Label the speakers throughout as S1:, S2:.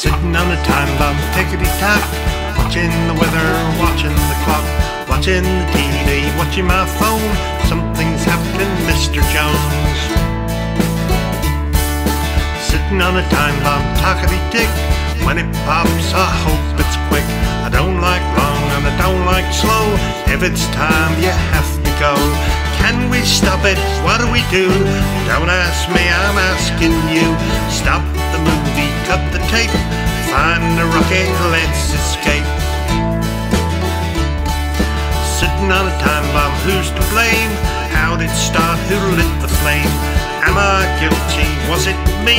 S1: Sitting on a time bomb, tickety tap, watching the weather, watching the clock, watching the TV, watching my phone. Something's happening, Mr. Jones. Sitting on a time bomb, talkity tick. When it pops, I hope it's quick. I don't like long and I don't like slow. If it's time, you have to go. Can we stop it? What do we do? Don't ask me, I'm asking you. Stop tape. Find the rocket, let's escape. Sitting on a time bomb, who's to blame? How did it start? Who lit the flame? Am I guilty? Was it me?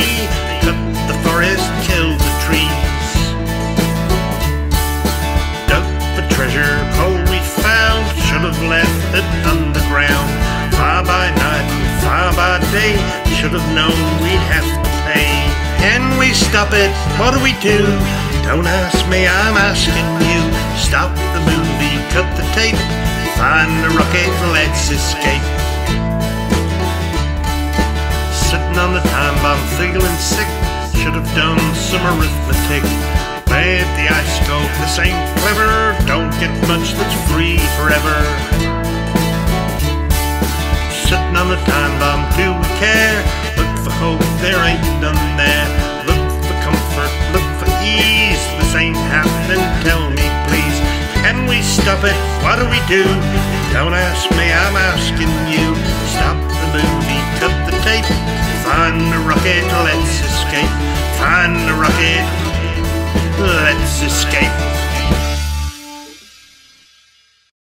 S1: Cut the forest, killed the trees. Dug for treasure, coal we found. Should have left it underground. Fire by night, fire by day. Should have known we'd have to. Can we stop it? What do we do? Don't ask me, I'm asking you. Stop the movie, cut the tape. Find the rocket, let's escape. Sitting on the time bomb, feeling sick. Should have done some arithmetic. Made the ice go, this ain't clever. Don't get much that's free forever. Sitting on the time bomb, do we care? Look for hope, there ain't none there. Happening, tell me please. Can we stop it? What do we do? Don't ask me, I'm asking you. Stop the movie, cut the tape. Find the rocket, let's escape. Find the rocket, let's escape.